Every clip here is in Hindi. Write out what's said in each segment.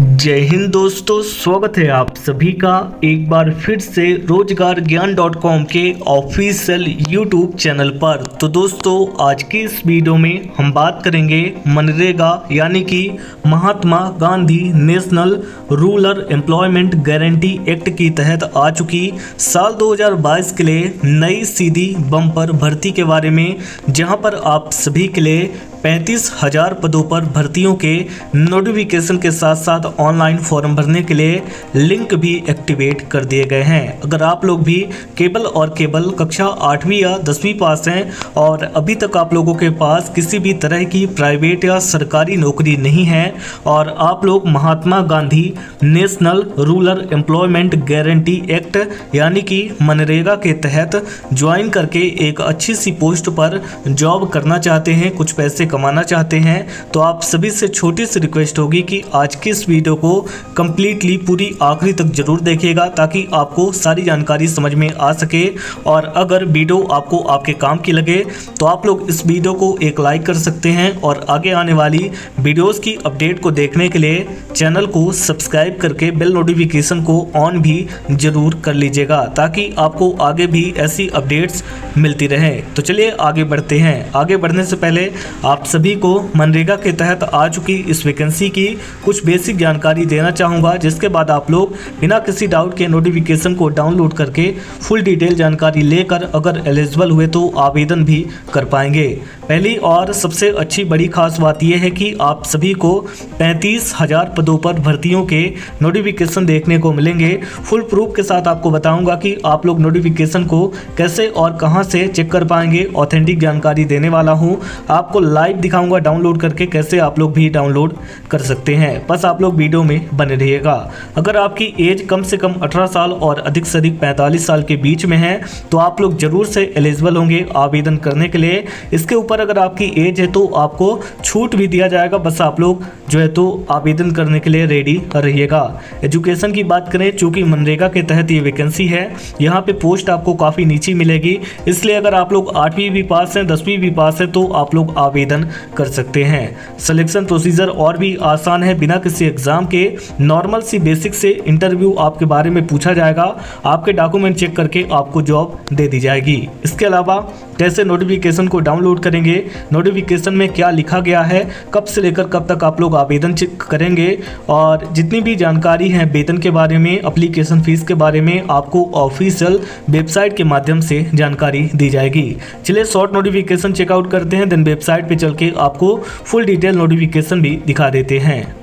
जय हिंद दोस्तों, स्वागत है आप सभी का एक बार फिर से रोज़गार ज्ञान डॉट कॉम के ऑफिशियल यूट्यूब चैनल पर। तो दोस्तों, आज की इस वीडियो में हम बात करेंगे मनरेगा, यानी कि Mahatma Gandhi national rural employment guarantee act के तहत आ चुकी साल 2022 के लिए नई सीधी बम्पर भर्ती के बारे में, जहाँ पर आप सभी के लिए पैंतीस हज़ार पदों पर भर्तियों के नोटिफिकेशन के साथ साथ ऑनलाइन फॉर्म भरने के लिए लिंक भी एक्टिवेट कर दिए गए हैं। अगर आप लोग भी केबल और केबल कक्षा आठवीं या दसवीं पास हैं और अभी तक आप लोगों के पास किसी भी तरह की प्राइवेट या सरकारी नौकरी नहीं है और आप लोग Mahatma Gandhi national rural employment guarantee act यानी कि मनरेगा के तहत ज्वाइन करके एक अच्छी सी पोस्ट पर जॉब करना चाहते हैं, कुछ पैसे कमाना चाहते हैं तो आप सभी से छोटी सी रिक्वेस्ट होगी कि आज की इस वीडियो को कम्प्लीटली पूरी आखिरी तक ज़रूर देखिएगा, ताकि आपको सारी जानकारी समझ में आ सके। और अगर वीडियो आपको आपके काम की लगे तो आप लोग इस वीडियो को एक लाइक कर सकते हैं। और आगे आने वाली वीडियोस की अपडेट को देखने के लिए चैनल को सब्सक्राइब करके बेल नोटिफिकेशन को ऑन भी ज़रूर कर लीजिएगा, ताकि आपको आगे भी ऐसी अपडेट्स मिलती रहे। तो चलिए आगे बढ़ते हैं। आगे बढ़ने से पहले आप आप सभी को मनरेगा के तहत आ चुकी इस वैकेंसी की कुछ बेसिक जानकारी देना चाहूँगा, जिसके बाद आप लोग बिना किसी डाउट के नोटिफिकेशन को डाउनलोड करके फुल डिटेल जानकारी लेकर अगर एलिजिबल हुए तो आवेदन भी कर पाएँगे। पहली और सबसे अच्छी बड़ी खास बात यह है कि आप सभी को पैंतीस हज़ार पदों पर भर्तियों के नोटिफिकेशन देखने को मिलेंगे। फुल प्रूफ के साथ आपको बताऊँगा कि आप लोग नोटिफिकेशन को कैसे और कहाँ से चेक कर पाएँगे। ऑथेंटिक जानकारी देने वाला हूँ। आपको लाइव दिखाऊँगा डाउनलोड करके कैसे आप लोग भी डाउनलोड कर सकते हैं। बस आप लोग वीडियो में बने रहिएगा। अगर आपकी एज कम से कम अठारह साल और अधिक से अधिक पैंतालीस साल के बीच में है तो आप लोग ज़रूर से एलिजिबल होंगे आवेदन करने के लिए। इसके ऊपर अगर आपकी एज है तो आपको छूट भी दिया जाएगा। बस आप लोग जो है तो आवेदन करने के लिए रेडी रहिएगा। एजुकेशन की बात करें, चूँकि मनरेगा के तहत ये वैकेंसी है, यहाँ पे पोस्ट आपको काफ़ी नीची मिलेगी। इसलिए अगर आप लोग आठवीं भी पास हैं, दसवीं भी पास है तो आप लोग आवेदन कर सकते हैं। सिलेक्शन प्रोसीजर और भी आसान है। बिना किसी एग्ज़ाम के नॉर्मल सी बेसिक से इंटरव्यू आपके बारे में पूछा जाएगा। आपके डॉक्यूमेंट चेक करके आपको जॉब दे दी जाएगी। इसके अलावा कैसे नोटिफिकेशन को डाउनलोड करेंगे। नोटिफिकेशन में क्या लिखा गया है, कब से लेकर कब तक आप लोग आवेदन चेक करेंगे और जितनी भी जानकारी है वेतन के बारे में अप्लीकेशन फ़ीस के बारे में आपको ऑफिशियल वेबसाइट के माध्यम से जानकारी दी जाएगी। चलिए शॉर्ट नोटिफिकेशन चेकआउट करते हैं देन वेबसाइट पे चल के आपको फुल डिटेल नोटिफिकेशन भी दिखा देते हैं।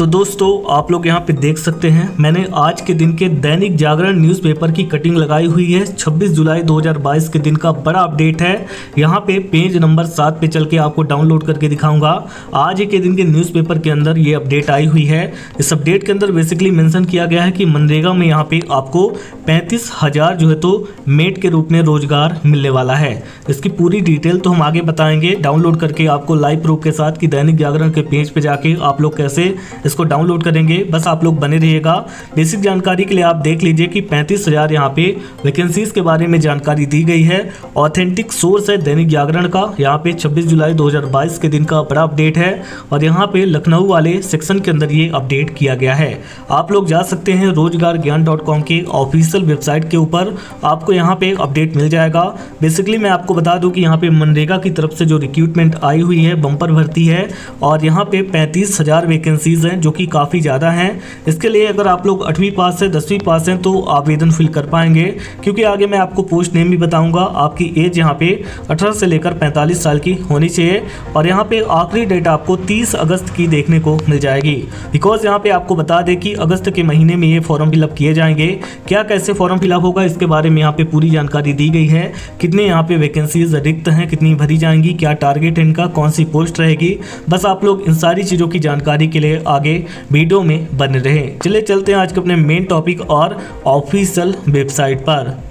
तो दोस्तों, आप लोग यहाँ पे देख सकते हैं, मैंने आज के दिन के दैनिक जागरण न्यूज़पेपर की कटिंग लगाई हुई है। 26 जुलाई 2022 के दिन का बड़ा अपडेट है। यहाँ पे पेज नंबर सात पे चल के आपको डाउनलोड करके दिखाऊँगा। आज के दिन के न्यूज़पेपर के अंदर ये अपडेट आई हुई है। इस अपडेट के अंदर बेसिकली मैंशन किया गया है कि मनरेगा में यहाँ पे आपको पैंतीस हज़ार जो है तो मेट के रूप में रोज़गार मिलने वाला है। इसकी पूरी डिटेल तो हम आगे बताएँगे। डाउनलोड करके आपको लाइव प्रूफ के साथ कि दैनिक जागरण के पेज पे जाके आप लोग कैसे इसको डाउनलोड करेंगे। बस आप लोग बने रहिएगा। बेसिक जानकारी के लिए आप देख लीजिए कि पैंतीस हज़ार यहाँ पे वैकेंसीज के बारे में जानकारी दी गई है। ऑथेंटिक सोर्स है दैनिक जागरण का। यहाँ पे 26 जुलाई 2022 के दिन का बड़ा अपडेट है और यहाँ पे लखनऊ वाले सेक्शन के अंदर ये अपडेट किया गया है। आप लोग जा सकते हैं रोज़गार ज्ञान डॉट कॉम के ऑफिशियल वेबसाइट के ऊपर। आपको यहाँ पे अपडेट मिल जाएगा। बेसिकली मैं आपको बता दूँ कि यहाँ पे मनरेगा की तरफ़ से जो रिक्रूटमेंट आई हुई है बम्पर भर्ती है और यहाँ पे पैंतीस हज़ार वैकेंसीज हैं जो कि काफ़ी ज़्यादा हैं। इसके लिए अगर आप लोग आठवीं पास से दसवीं पास हैं तो आवेदन फिल कर पाएँगे। क्योंकि आगे मैं आपको पोस्ट नेम भी बताऊँगा। आपकी एज यहाँ पे 18 से लेकर 45 साल की होनी चाहिए। और यहाँ पे आखिरी डेट आपको 30 अगस्त की देखने को मिल जाएगी। बिकॉज़ यहाँ पे आपको बता दें कि अगस्त के महीने में ये फॉर्म फिलअप किए जाएँगे। क्या कैसे फॉर्म फिलअप होगा, इसके बारे में यहाँ पे पूरी जानकारी दी गई है। कितने यहाँ पे वैकेंसीज रिक्त हैं, कितनी भरी जाएँगी, क्या टारगेट इनका, कौन सी पोस्ट रहेगी। बस आप लोग इन सारी चीज़ों की जानकारी के लिए आगे आगे वीडियो में बने रहे। चले चलते हैं आज के अपने मेन टॉपिक और ऑफिशियल वेबसाइट पर।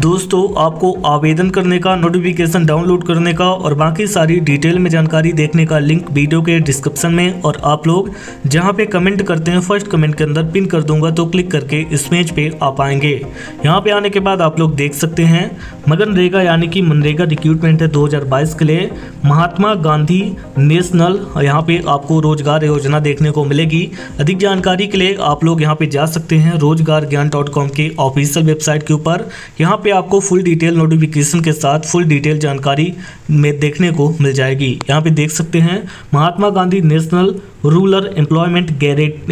दोस्तों, आपको आवेदन करने का नोटिफिकेशन डाउनलोड करने का और बाकी सारी डिटेल में जानकारी देखने का लिंक वीडियो के डिस्क्रिप्शन में और आप लोग जहाँ पे कमेंट करते हैं फ़र्स्ट कमेंट के अंदर पिन कर दूँगा तो क्लिक करके इस पेज पे आ पाएँगे यहाँ पे आने के बाद आप लोग देख सकते हैं, मगनरेगा यानी कि मनरेगा रिक्रूटमेंट है दो हज़ार बाईस के लिए। महात्मा गांधी नेशनल, यहाँ पे आपको रोज़गार योजना देखने को मिलेगी। अधिक जानकारी के लिए आप लोग यहाँ पे जा सकते हैं, रोज़गार ज्ञान के ऑफिशियल वेबसाइट के ऊपर। यहाँ पे आपको फुल डिटेल नोटिफिकेशन के साथ फुल डिटेल जानकारी में देखने को मिल जाएगी। यहाँ पे देख सकते हैं, Mahatma Gandhi national rural employment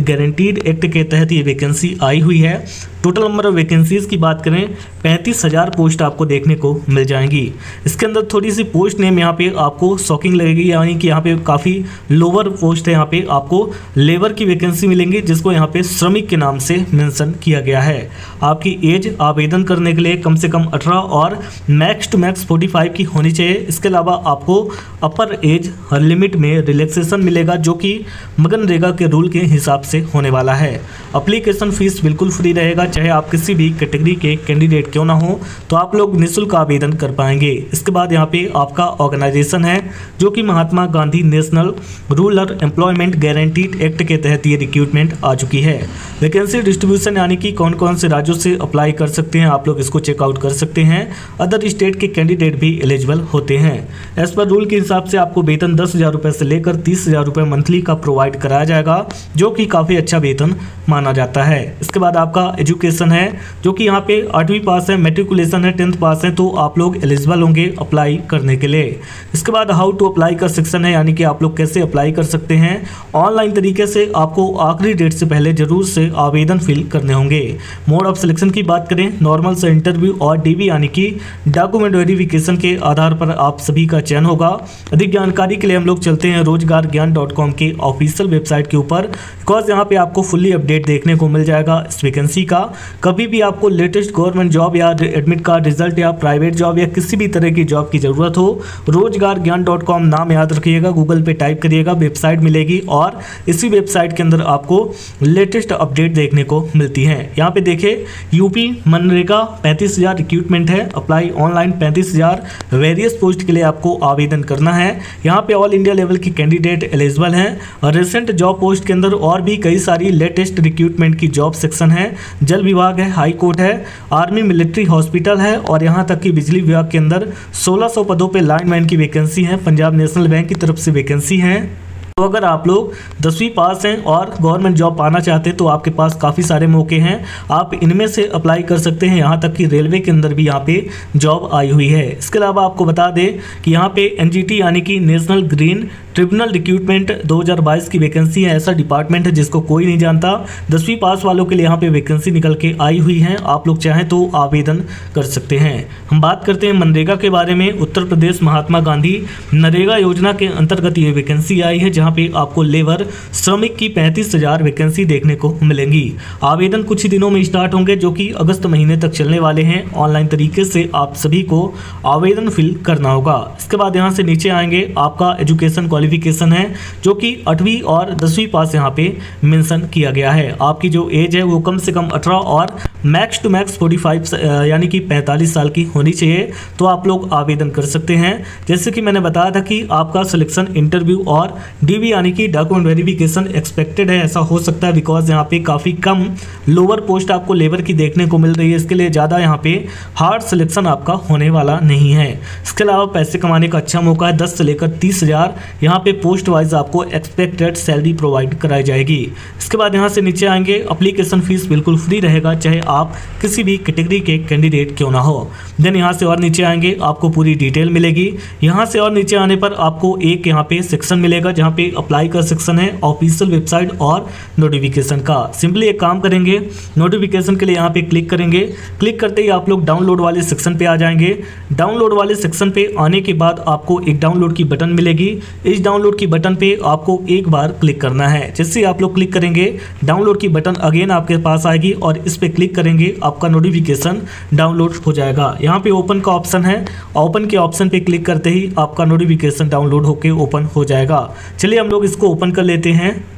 guaranteed act के तहत ये वैकेंसी आई हुई है। टोटल नंबर ऑफ़ वैकेंसीज की बात करें, पैंतीस हज़ार पोस्ट आपको देखने को मिल जाएँगी। इसके अंदर थोड़ी सी पोस्ट नेम यहाँ पे आपको शॉकिंग लगेगी, यानी कि यहाँ पे काफ़ी लोअर पोस्ट है, यहाँ पे आपको लेबर की वैकेंसी मिलेंगी, जिसको यहाँ पे श्रमिक के नाम से मेंशन किया गया है। आपकी एज आवेदन करने के लिए कम से कम अठारह और मैक्स टू मैक्स फोर्टी की होनी चाहिए। इसके अलावा आपको अपर एज लिमिट में रिलैक्सेशन मिलेगा, जो कि मगनरेगा के रूल के हिसाब से होने वाला है। अप्लीकेशन फ़ीस बिल्कुल फ्री रहेगा, चाहे आप किसी भी कैटेगरी के कैंडिडेट क्यों ना हो तो आप लोग निःशुल्क आवेदन कर पाएँगे। इसके बाद यहाँ पे आपका ऑर्गेनाइजेशन है, जो कि Mahatma Gandhi national rural employment guaranteed act के तहत ये रिक्रूटमेंट आ चुकी है। वैकेंसी डिस्ट्रीब्यूशन यानी कि कौन कौन से राज्यों से अप्लाई कर सकते हैं, आप लोग इसको चेकआउट कर सकते हैं। अदर स्टेट के कैंडिडेट भी एलिजिबल होते हैं। एज पर रूल के हिसाब से आपको वेतन दस हज़ार रुपये से लेकर तीस हज़ार रुपये मंथली का प्रोवाइड कराया जाएगा, जो कि काफ़ी अच्छा वेतन माना जाता है। इसके बाद आपका एजुकेशन है, जो कि यहाँ पे आठवीं पास है मेट्रिकुलेशन है टेंथ पास है तो आप लोग एलिजिबल होंगे अप्लाई करने के लिए। इसके बाद हाउ टू अप्लाई का सेक्शन है, यानी कि आप लोग कैसे अप्लाई कर सकते हैं। ऑनलाइन तरीके से आपको आखिरी डेट से पहले ज़रूर से आवेदन फिल करने होंगे। मोड ऑफ़ सिलेक्शन की बात करें नॉर्मल से इंटरव्यू और डी यानी कि डॉक्यूमेंट वेरिफिकेशन के आधार पर आप सभी का चयन होगा। अधिक जानकारी के लिए हम लोग चलते हैं रोज़गार ज्ञान डॉट कॉम के ऑफिशियल वेबसाइट के ऊपर। बिकॉज़ यहाँ पे आपको फुल्ली अपडेट देखने को मिल जाएगा इस वैकेंसी का। कभी भी आपको लेटेस्ट गवर्नमेंट जॉब या एडमिट कार्ड रिज़ल्ट या प्राइवेट जॉब या किसी भी तरह की जॉब की ज़रूरत हो रोज़गार ज्ञान डॉट कॉम नाम याद रखिएगा गूगल पे टाइप करिएगा वेबसाइट मिलेगी और इसी वेबसाइट के अंदर आपको लेटेस्ट अपडेट देखने को मिलती है। यहाँ पे देखिए यूपी मनरेगा पैंतीस हज़ार रिक्रूटमेंट है अप्लाई ऑनलाइन पैंतीस हज़ार वेरियस पोस्ट के लिए आपको आवेदन करना है। यहाँ पे ऑल इंडिया लेवल की कैंडिडेट एलिजिबल हैं। और रिसेंट जॉब पोस्ट के अंदर और भी कई सारी लेटेस्ट रिक्रूटमेंट की जॉब सेक्शन है। जल विभाग है हाई कोर्ट है आर्मी मिलिट्री हॉस्पिटल है और यहाँ तक कि बिजली विभाग के अंदर 1600 पदों पर लाइनमैन की वैकेंसी है। पंजाब नेशनल बैंक की तरफ़ से वैकेंसी है। तो अगर आप लोग दसवीं पास हैं और गवर्नमेंट जॉब पाना चाहते हैं तो आपके पास काफ़ी सारे मौके हैं। आप इनमें से अप्लाई कर सकते हैं। यहाँ तक कि रेलवे के अंदर भी यहाँ पे जॉब आई हुई है। इसके अलावा आपको बता दें कि यहाँ पे एनजीटी यानी कि नेशनल ग्रीन ट्रिब्यूनल रिक्रूटमेंट 2022 की वैकेंसी है। ऐसा डिपार्टमेंट है जिसको कोई नहीं जानता। दसवीं पास वालों के लिए यहाँ पे वैकेंसी निकल के आई हुई है। आप लोग चाहें तो आवेदन कर सकते हैं। हम बात करते हैं मनरेगा के बारे में। उत्तर प्रदेश महात्मा गांधी नरेगा योजना के अंतर्गत ये वैकेंसी आई है, जहाँ पे आपको लेबर श्रमिक की पैंतीस वैकेंसी देखने को मिलेंगी। आवेदन कुछ ही दिनों में स्टार्ट होंगे, जो कि अगस्त महीने तक चलने वाले हैं। ऑनलाइन तरीके से आप सभी को आवेदन फिल करना होगा। इसके बाद यहाँ से नीचे आएँगे। आपका एजुकेशन क्वालिफिकेशन क्वालिफिकेशन है, जो कि आठवीं और दसवीं पास यहाँ पे मेंशन किया गया है। आपकी जो एज है, वो कम से कम अठारह और मैक्स टू मैक्स 45 यानी कि 45 साल की होनी चाहिए तो आप लोग आवेदन कर सकते हैं। जैसे कि मैंने बताया था कि आपका सिलेक्शन इंटरव्यू और डीवी यानी कि डॉक्यूमेंट वेरिफिकेशन एक्सपेक्टेड है, ऐसा हो सकता है बिकॉज़ यहाँ पे काफ़ी कम लोअर पोस्ट आपको लेबर की देखने को मिल रही है। इसके लिए ज़्यादा यहाँ पे हार्ड सिलेक्शन आपका होने वाला नहीं है। इसके अलावा पैसे कमाने का अच्छा मौका है, दस से लेकर तीस हज़ार यहाँ यहाँ पे पोस्ट वाइज आपको एक्सपेक्टेड सैलरी प्रोवाइड कराई जाएगी। इसके बाद यहाँ से नीचे आएँगे अप्लीकेशन फ़ीस बिल्कुल फ्री रहेगा, चाहे आप किसी भी कैटेगरी के कैंडिडेट क्यों ना हो। देन यहाँ से और नीचे आएँगे, आपको पूरी डिटेल मिलेगी। यहाँ से और नीचे आने पर आपको एक यहाँ पे सेक्शन मिलेगा, जहाँ पे अप्लाई का सेक्शन है ऑफिशियल वेबसाइट और नोटिफिकेशन का। सिंपली एक काम करेंगे नोटिफिकेशन के लिए यहाँ पे क्लिक करेंगे। क्लिक करते ही आप लोग डाउनलोड वाले सेक्शन पे आ जाएँगे। डाउनलोड वाले सेक्शन पे आने के बाद आपको एक डाउनलोड की बटन मिलेगी। इस डाउनलोड की बटन पे आपको एक बार क्लिक करना है। जिससे आप लोग क्लिक करेंगे डाउनलोड की बटन अगेन आपके पास आएगी और इस पर क्लिक करेंगे, आपका नोटिफिकेशन डाउनलोड हो जाएगा। यहाँ पे ओपन का ऑप्शन है। ओपन के ऑप्शन पे क्लिक करते ही आपका नोटिफिकेशन डाउनलोड होकर ओपन हो जाएगा। चलिए हम लोग इसको ओपन कर लेते हैं।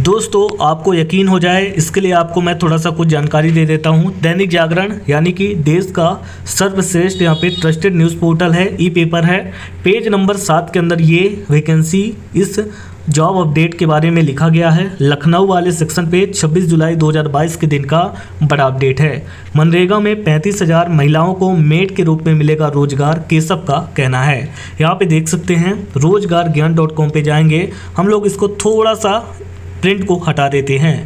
दोस्तों, आपको यकीन हो जाए, इसके लिए आपको मैं थोड़ा सा कुछ जानकारी दे देता हूँ। दैनिक जागरण, यानी कि देश का सर्वश्रेष्ठ यहाँ पे ट्रस्टेड न्यूज़ पोर्टल है ई पेपर है। पेज नंबर सात के अंदर ये वैकेंसी इस जॉब अपडेट के बारे में लिखा गया है। लखनऊ वाले सेक्शन पे 26 जुलाई 2022 के दिन का बड़ा अपडेट है। मनरेगा में पैंतीस हज़ार महिलाओं को मेड के रूप में मिलेगा रोज़गार केसब का कहना है। यहाँ पे देख सकते हैं, रोज़गार ज्ञान डॉट कॉम पर जाएँगे। हम लोग इसको थोड़ा सा प्रिंट को हटा देते हैं।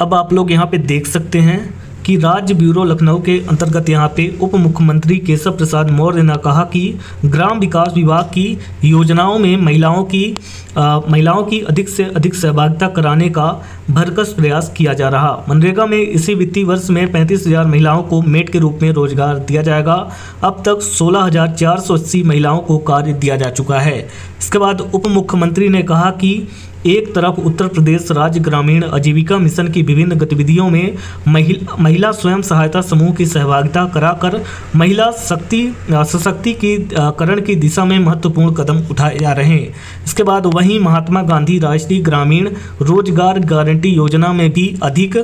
अब आप लोग यहाँ पे देख सकते हैं कि राज्य ब्यूरो लखनऊ के अंतर्गत यहाँ पे उप मुख्यमंत्री केशव प्रसाद मौर्य ने कहा कि ग्राम विकास विभाग की योजनाओं में महिलाओं की आ, महिलाओं की अधिक से अधिक सहभागिता कराने का भरकस प्रयास किया जा रहा। मनरेगा में इसी वित्तीय वर्ष में पैंतीस हज़ार महिलाओं को मेट के रूप में रोज़गार दिया जाएगा। अब तक सोलह हज़ार चार सौ अस्सी महिलाओं को कार्य दिया जा चुका है। इसके बाद उप मुख्यमंत्री ने कहा कि एक तरफ़ उत्तर प्रदेश राज्य ग्रामीण आजीविका मिशन की विभिन्न गतिविधियों में महिला महिला स्वयं सहायता समूह की सहभागिता कराकर महिला शक्ति सशक्तिकरण की दिशा में महत्वपूर्ण कदम उठाए जा रहे हैं। इसके बाद वहीं महात्मा गांधी राष्ट्रीय ग्रामीण रोज़गार गारंटी योजना में भी अधिक,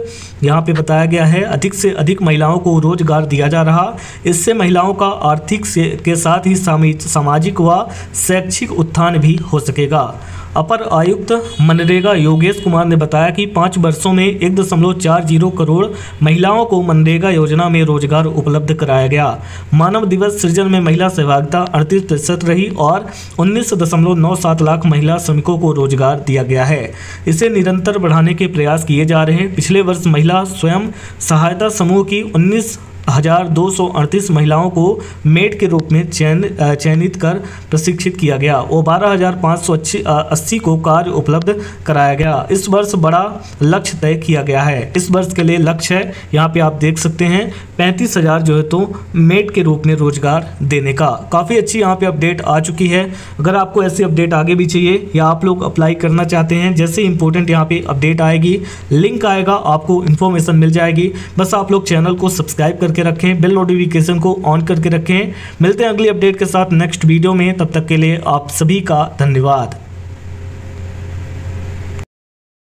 यहाँ पे बताया गया है, अधिक से अधिक महिलाओं को रोज़गार दिया जा रहा। इससे महिलाओं का आर्थिक के साथ ही सामाजिक व शैक्षिक उत्थान भी हो सकेगा। अपर आयुक्त मनरेगा योगेश कुमार ने बताया कि पाँच वर्षों में एक दशमलव चार ज़ीरो करोड़ महिलाओं को मनरेगा योजना में रोज़गार उपलब्ध कराया गया। मानव दिवस सृजन में महिला सहभागिता अड़तीस प्रतिशत रही और उन्नीस दशमलव नौ सात लाख महिला श्रमिकों को रोज़गार दिया गया है। इसे निरंतर बढ़ाने के प्रयास किए जा रहे हैं। पिछले वर्ष महिला स्वयं सहायता समूह की उन्नीस हज़ार दो सौ अड़तीस महिलाओं को मेड के रूप में चयन चयनित कर प्रशिक्षित किया गया। और बारह हज़ार पाँच सौ अस्सी को कार्य उपलब्ध कराया गया। इस वर्ष बड़ा लक्ष्य तय किया गया है। इस वर्ष के लिए लक्ष्य है, यहाँ पे आप देख सकते हैं, पैंतीस हज़ार जो है तो मेड के रूप में रोज़गार देने का। काफ़ी अच्छी यहाँ पे अपडेट आ चुकी है। अगर आपको ऐसी अपडेट आगे भी चाहिए या आप लोग अप्लाई करना चाहते हैं, जैसे इंपॉर्टेंट यहाँ पे अपडेट आएगी लिंक आएगा, आपको इन्फॉर्मेशन मिल जाएगी। बस आप लोग चैनल को सब्सक्राइब कर करके रखें, बिल नोटिफिकेशन को ऑन करके रखें। मिलते हैं अगली अपडेट के साथ नेक्स्ट वीडियो में, तब तक के लिए आप सभी का धन्यवाद।